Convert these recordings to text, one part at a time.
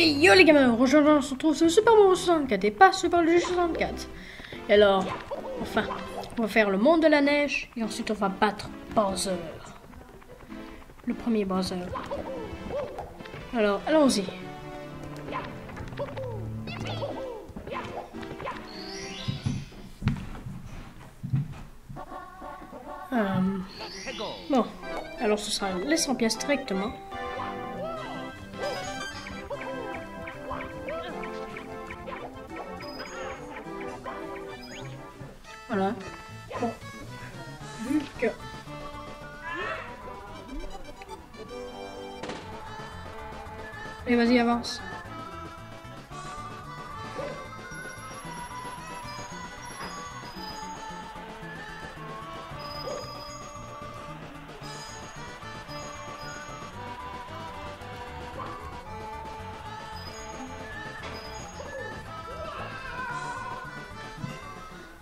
Et yo les gamins, aujourd'hui on se retrouve sur Super Mario 64 et pas Super Mario 64. Et alors, enfin, on va faire le monde de la neige et ensuite on va battre Bowser. Le premier Bowser. Alors, allons-y. Euh, bon, alors ce sera les 100 pièces directement. Voilà. Bon. Que... Allez, vas-y, avance.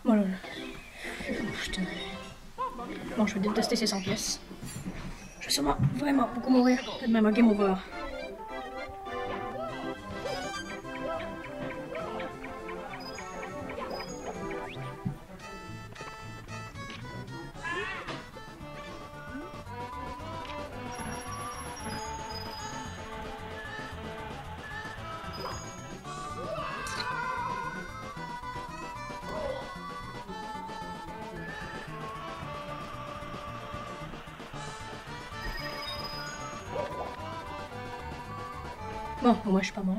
Voilà. Putain. Bon, je vais détester ces 100 pièces. Je vais sûrement vraiment beaucoup mourir. Peut-être même un game over. Moi je suis pas mort.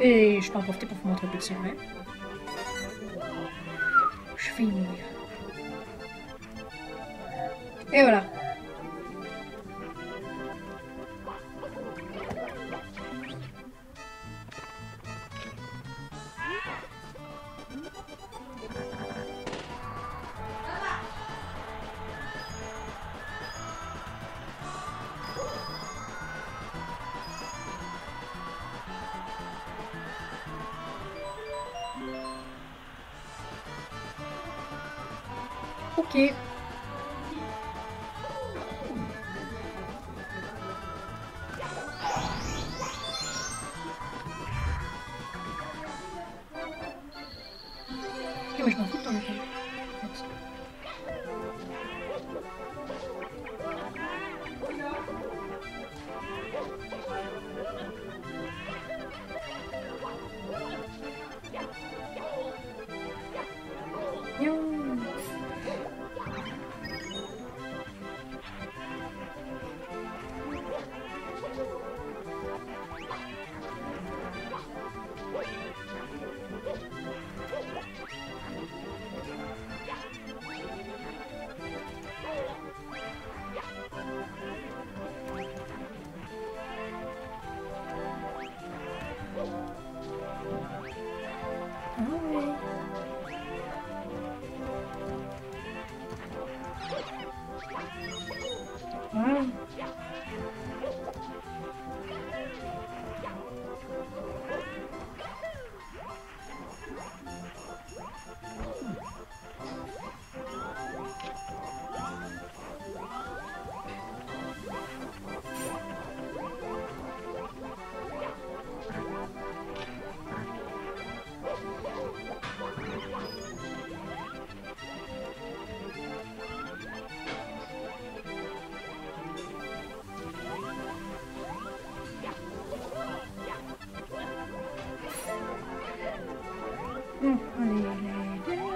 Et je peux en profiter pour vous montrer un petit secret. Je vais y Ok.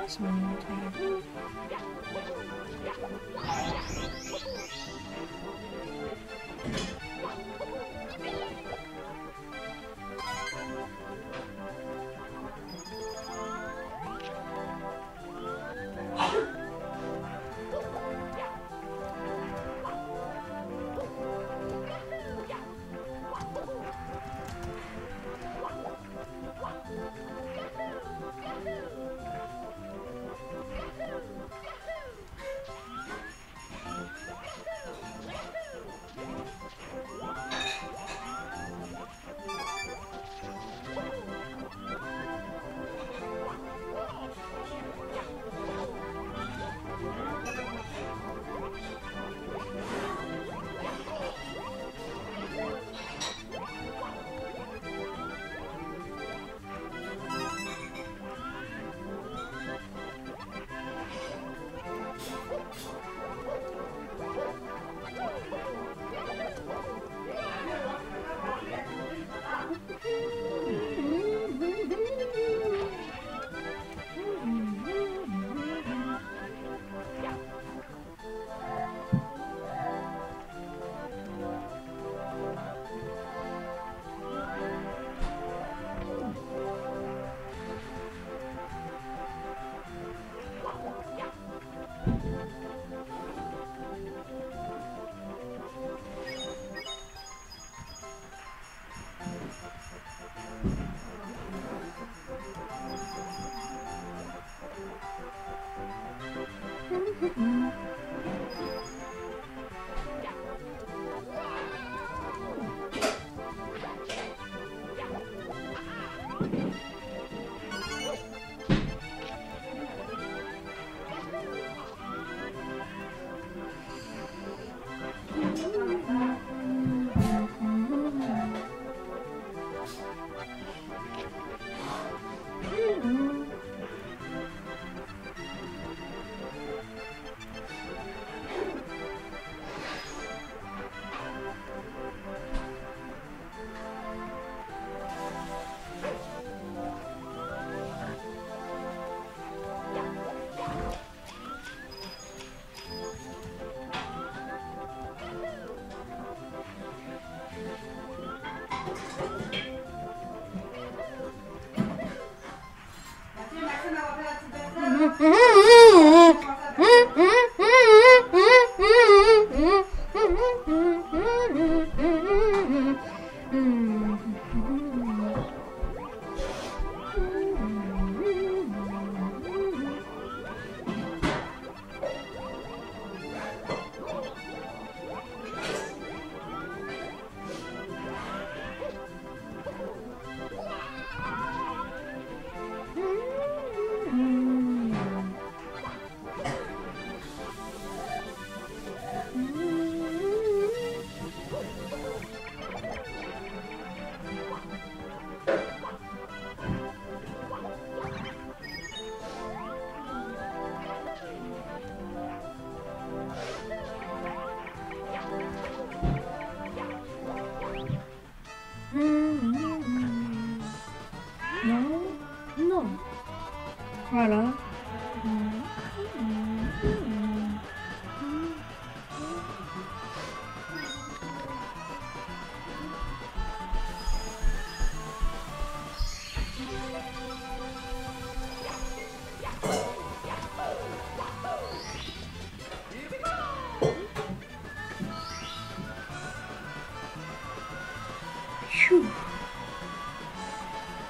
last one here.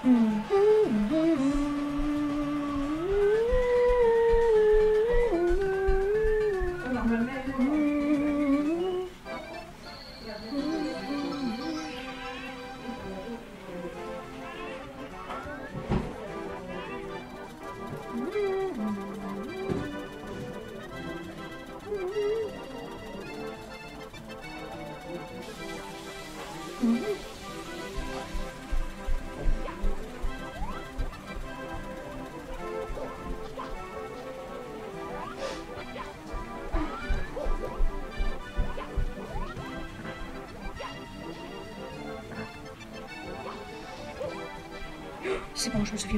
C'est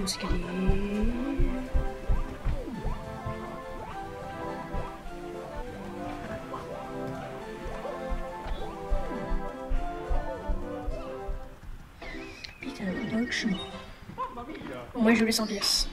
qu'elle est. Putain, donc je suis. Moi, je laisse en pièces.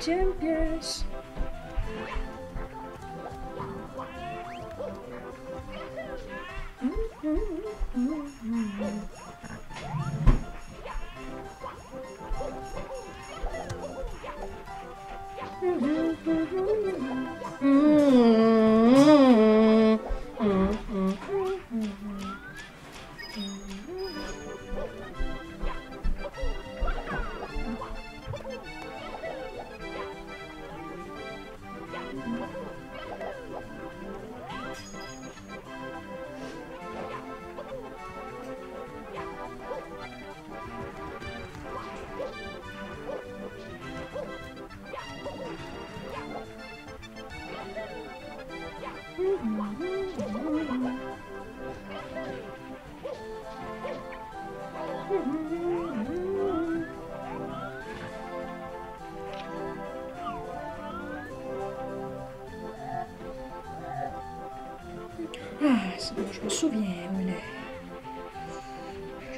champion.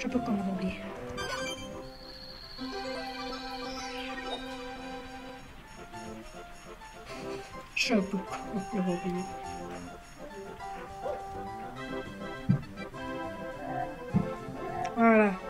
Je pas comment l'oublier. Je pas comment l'oublier. Voilà.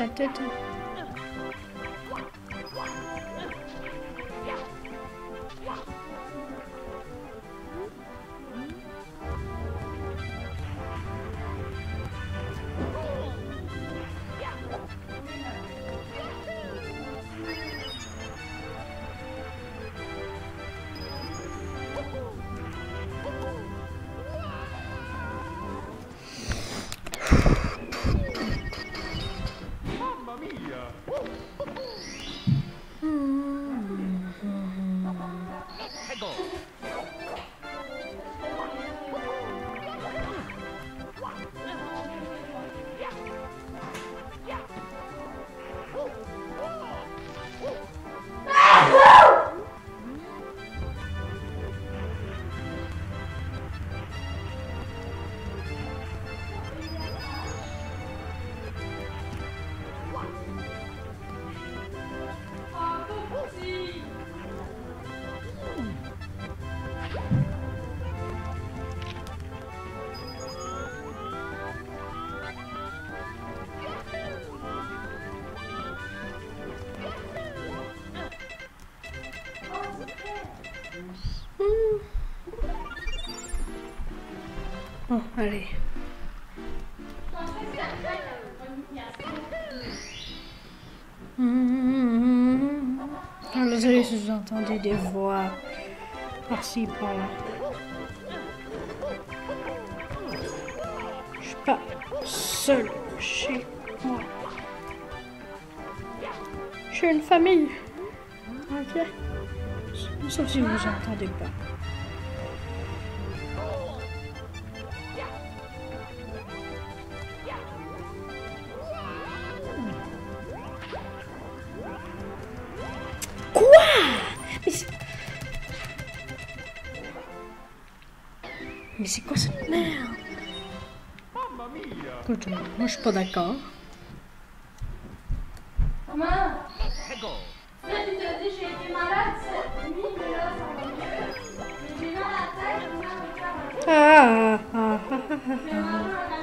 A perdu allez. Alors, désolé si vous entendez des voix par-ci, par-là. Je suis pas seule chez moi. Je suis une famille. Ok Sauf si vous entendez pas. Mais c'est quoi cette merde Écoute, moi je suis pas d'accord. Maman, là, tu t'as dit j'ai été malade cette nuit, mais là, ça va mieux. Mais j'ai mal à la tête, j'ai mal au cœur. Ah, ah, ah, ah, ah,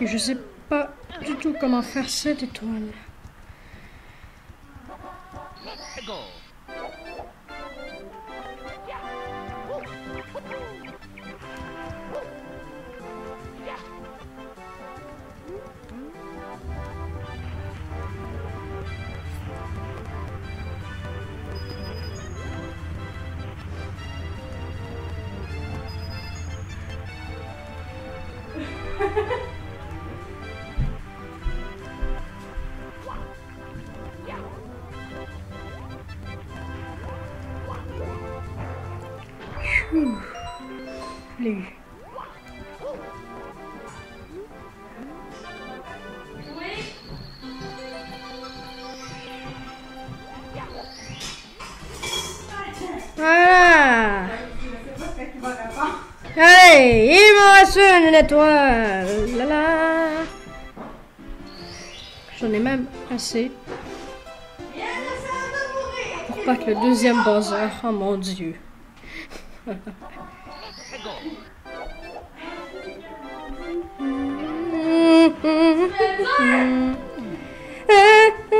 Que je sais pas du tout comment faire cette étoile. Allez, il m'en reste une étoile. Là, là. J'en ai même assez pour pas que le deuxième buzzer. Oh mon dieu.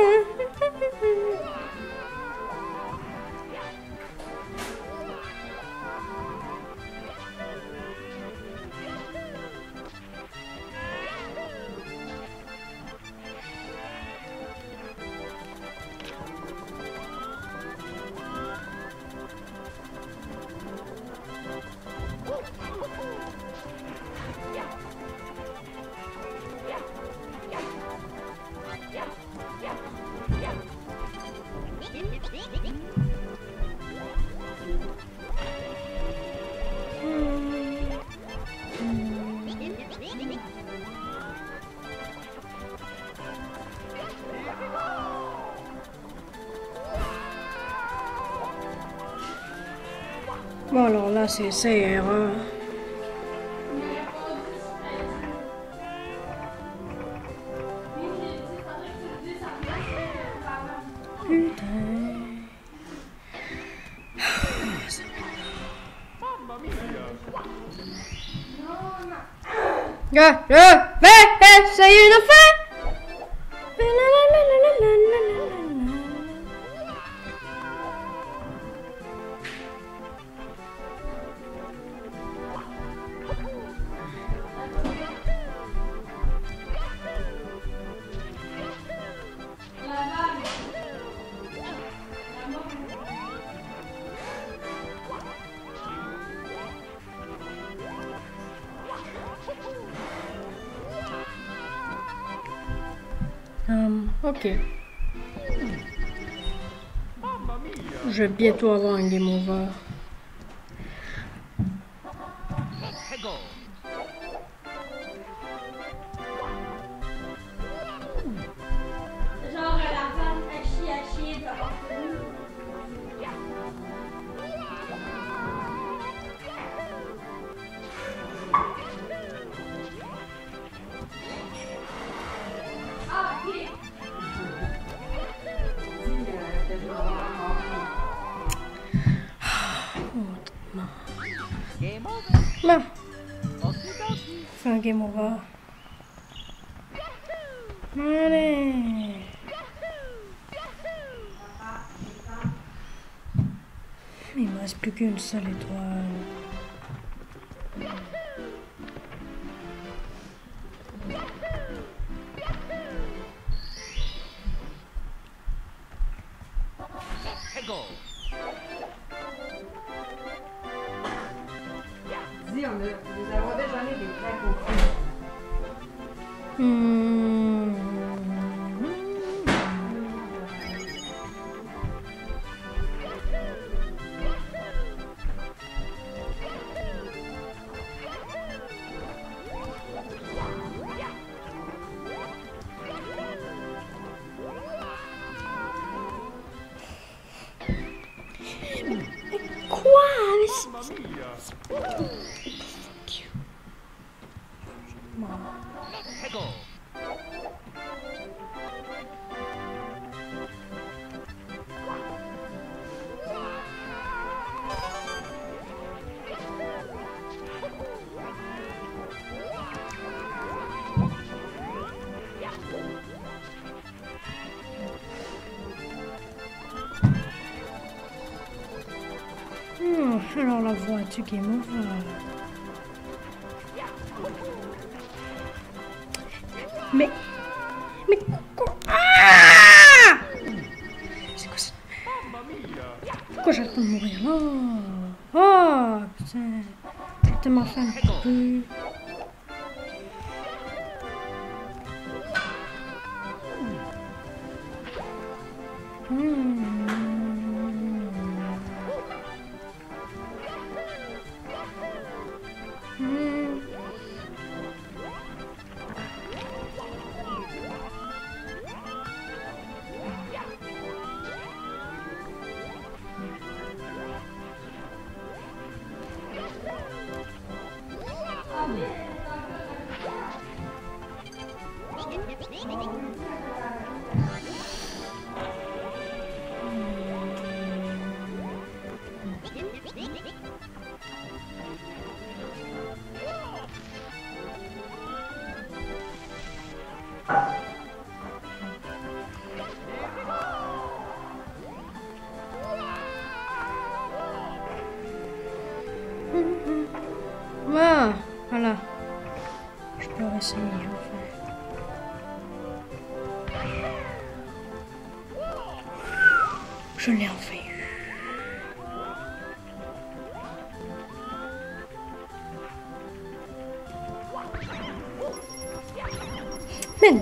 Bon, alors là, c'est c'est erreur. Putain. Ah, je vais Hum, ok. Je vais bientôt avoir un game over. Qu'une seule étoile. Dis, on a, nous avons déjà mis des tracks au fond. Alors la voix-tu game over Mais... Mais quoi? Ah! C'est quoi ça? Pourquoi j'arrête pas de mourir? Là Oh putain. J'ai tellement fait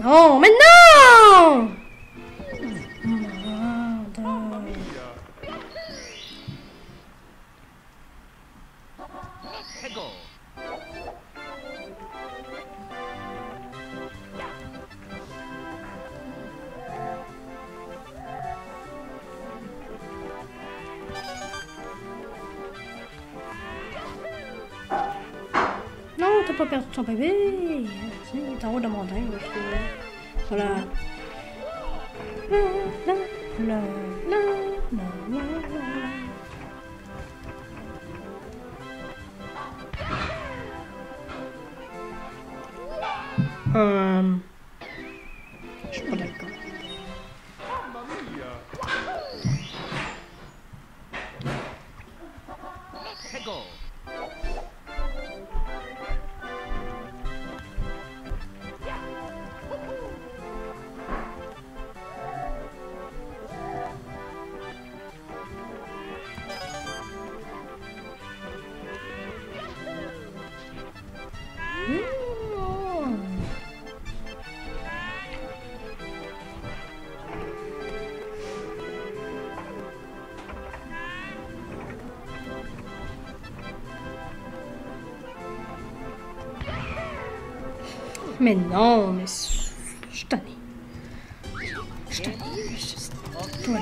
non, mais non Non, t'as pas perdu ton bébé. Si, il est en haut de la montagne, là, je trouve. Voilà. La, la, la, la, la, Mais non, mais je suis tannée. Je suis tannée. Je- Toi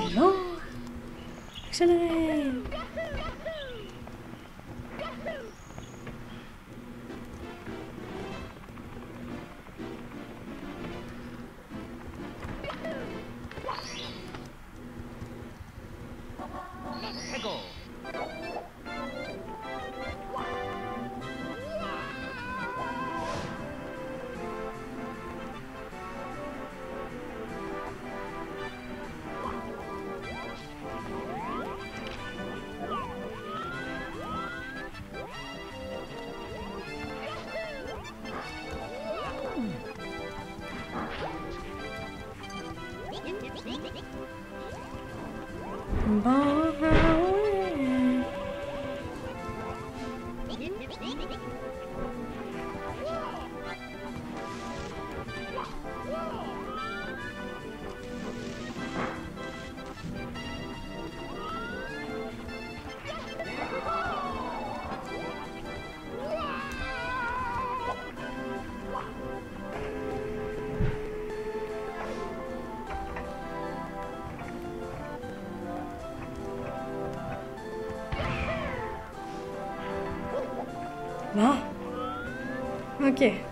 Ok.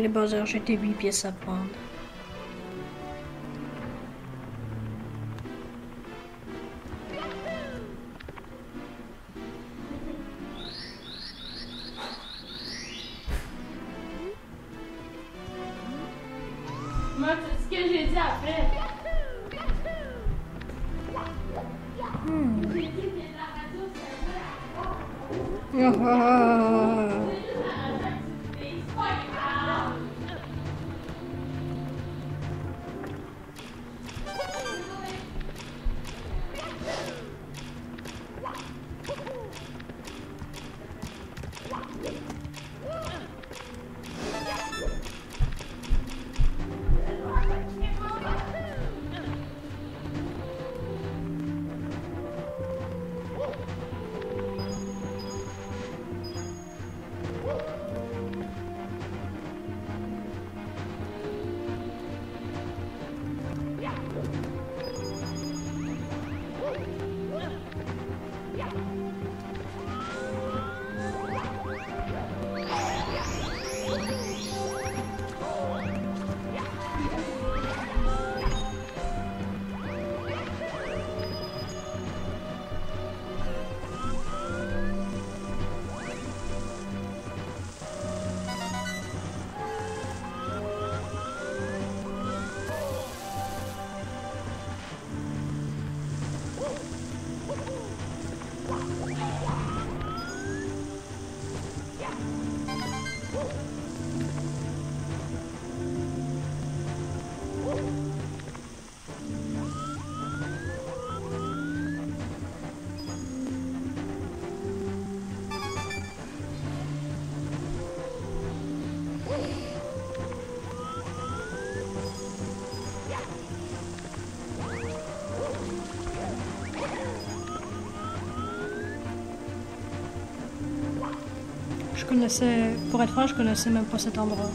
Les Bowser, j'ai tes 8 pièces à prendre. Connaissais, pour être franc, je connaissais même pas cet endroit.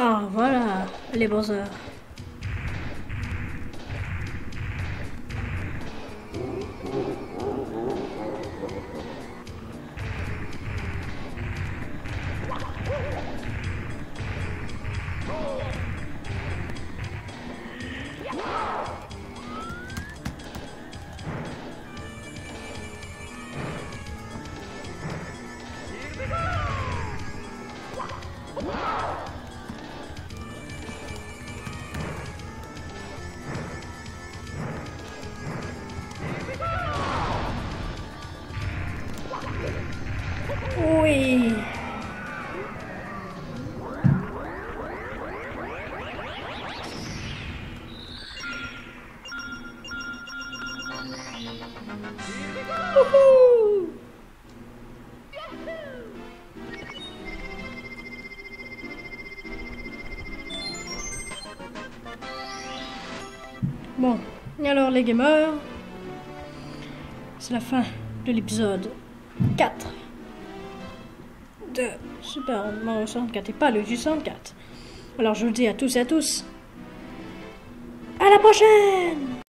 Ah, voilà, les. Wouhou les c'est la fin de l'épisode 4 de Super Mario 64 et pas le 64. Alors je vous dis à tous et à tous, à la prochaine